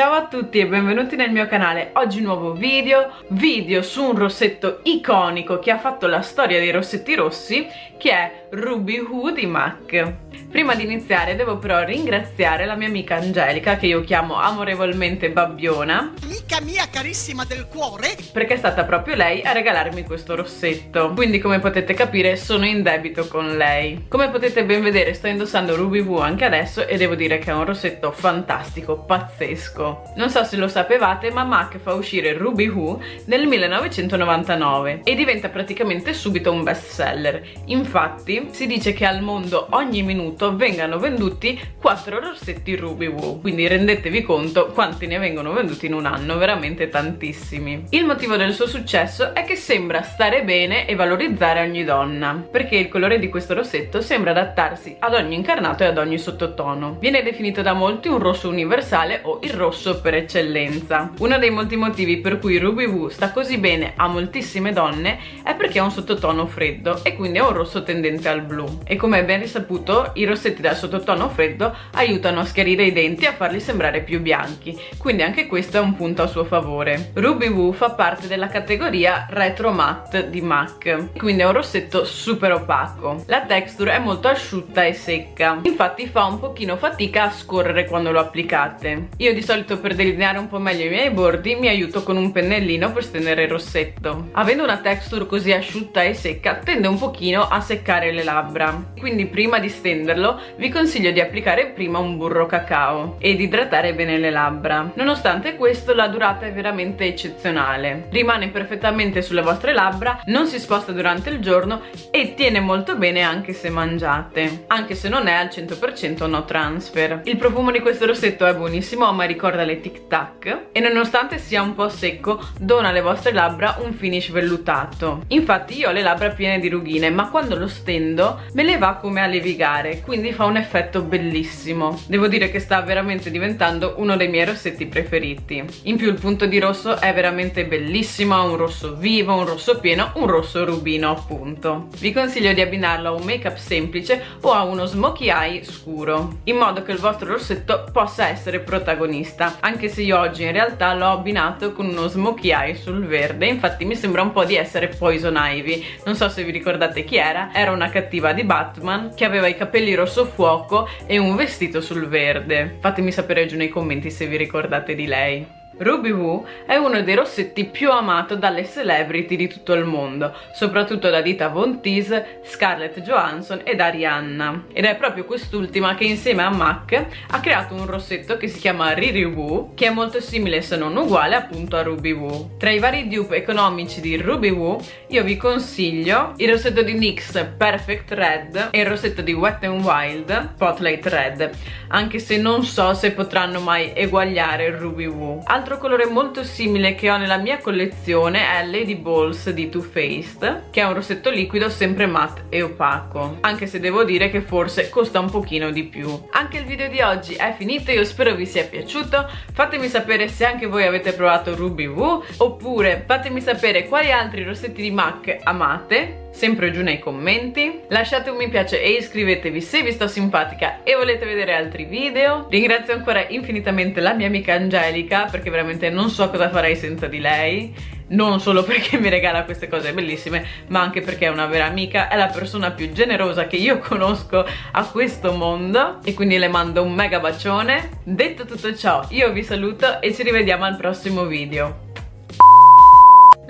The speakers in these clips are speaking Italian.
Ciao a tutti e benvenuti nel mio canale, oggi nuovo video, video su un rossetto iconico che ha fatto la storia dei rossetti rossi che è Ruby Woo di MAC. Prima di iniziare devo però ringraziare la mia amica Angelica che io chiamo amorevolmente Babbiona Amica mia carissima del cuore. Perché è stata proprio lei a regalarmi questo rossetto. Quindi come potete capire sono in debito con lei. Come potete ben vedere sto indossando Ruby Woo anche adesso e devo dire che è un rossetto fantastico, pazzesco. Non so se lo sapevate ma MAC fa uscire Ruby Woo nel 1999 e diventa praticamente subito un best seller. Infatti si dice che al mondo ogni minuto vengano venduti 4 rossetti Ruby Woo quindi rendetevi conto quanti ne vengono venduti in un anno veramente tantissimi. Il motivo del suo successo è che sembra stare bene e valorizzare ogni donna perché il colore di questo rossetto sembra adattarsi ad ogni incarnato e ad ogni sottotono. Viene definito da molti un rosso universale o il rosso per eccellenza. Uno dei molti motivi per cui Ruby Woo sta così bene a moltissime donne è perché ha un sottotono freddo e quindi è un rosso tendente al blu. E come è ben risaputo i rossetti dal sottotono freddo aiutano a schiarire i denti e a farli sembrare più bianchi, quindi anche questo è un punto a suo favore. Ruby Woo fa parte della categoria Retro Matte di MAC, quindi è un rossetto super opaco. La texture è molto asciutta e secca, infatti fa un pochino fatica a scorrere quando lo applicate. Io di solito per delineare un po' meglio i miei bordi mi aiuto con un pennellino per stendere il rossetto. Avendo una texture così asciutta e secca tende un pochino a seccare le labbra, quindi prima di stenderlo vi consiglio di applicare prima un burro cacao ed idratare bene le labbra. Nonostante questo la durata è veramente eccezionale. Rimane perfettamente sulle vostre labbra, non si sposta durante il giorno e tiene molto bene anche se mangiate, anche se non è al 100% no transfer. Il profumo di questo rossetto è buonissimo ma ricorda le tic tac e nonostante sia un po' secco dona alle vostre labbra un finish vellutato. Infatti io ho le labbra piene di rughine ma quando lo stendo me le va come a levigare quindi fa un effetto bellissimo. Devo dire che sta veramente diventando uno dei miei rossetti preferiti. In più il punto di rosso è veramente bellissimo, ha un rosso vivo, un rosso pieno, un rosso rubino appunto. Vi consiglio di abbinarlo a un make up semplice o a uno smokey eye scuro, in modo che il vostro rossetto possa essere protagonista, anche se io oggi in realtà l'ho abbinato con uno smokey eye sul verde, infatti mi sembra un po' di essere Poison Ivy. Non so se vi ricordate chi era, era una cattiva di Batman che aveva i capelli rosso fuoco e un vestito sul verde. Fatemi sapere giù nei commenti se vi ricordate di lei. Ruby Woo è uno dei rossetti più amato dalle celebrity di tutto il mondo, soprattutto da Dita Von Teese, Scarlett Johansson ed Arianna. Ed è proprio quest'ultima che insieme a MAC ha creato un rossetto che si chiama Riri Woo, che è molto simile se non uguale appunto a Ruby Woo. Tra i vari dupe economici di Ruby Woo io vi consiglio il rossetto di NYX Perfect Red e il rossetto di Wet n Wild Spotlight Red, anche se non so se potranno mai eguagliare Ruby Woo. Altro colore molto simile che ho nella mia collezione è Lady Balls di Too Faced che è un rossetto liquido sempre matte e opaco anche se devo dire che forse costa un pochino di più. Anche il video di oggi è finito io spero vi sia piaciuto. Fatemi sapere se anche voi avete provato Ruby Woo oppure fatemi sapere quali altri rossetti di MAC amate sempre giù nei commenti. Lasciate un mi piace e iscrivetevi se vi sto simpatica e volete vedere altri video. Ringrazio ancora infinitamente la mia amica Angelica perché veramente non so cosa farei senza di lei. Non solo perché mi regala queste cose bellissime ma anche perché è una vera amica è la persona più generosa che io conosco a questo mondo. E quindi le mando un mega bacione. Detto tutto ciò io vi saluto e ci rivediamo al prossimo video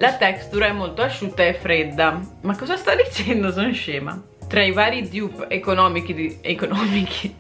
la texture è molto asciutta e fredda. Ma cosa sta dicendo? Sono scema. Tra i vari dupe economici di... economici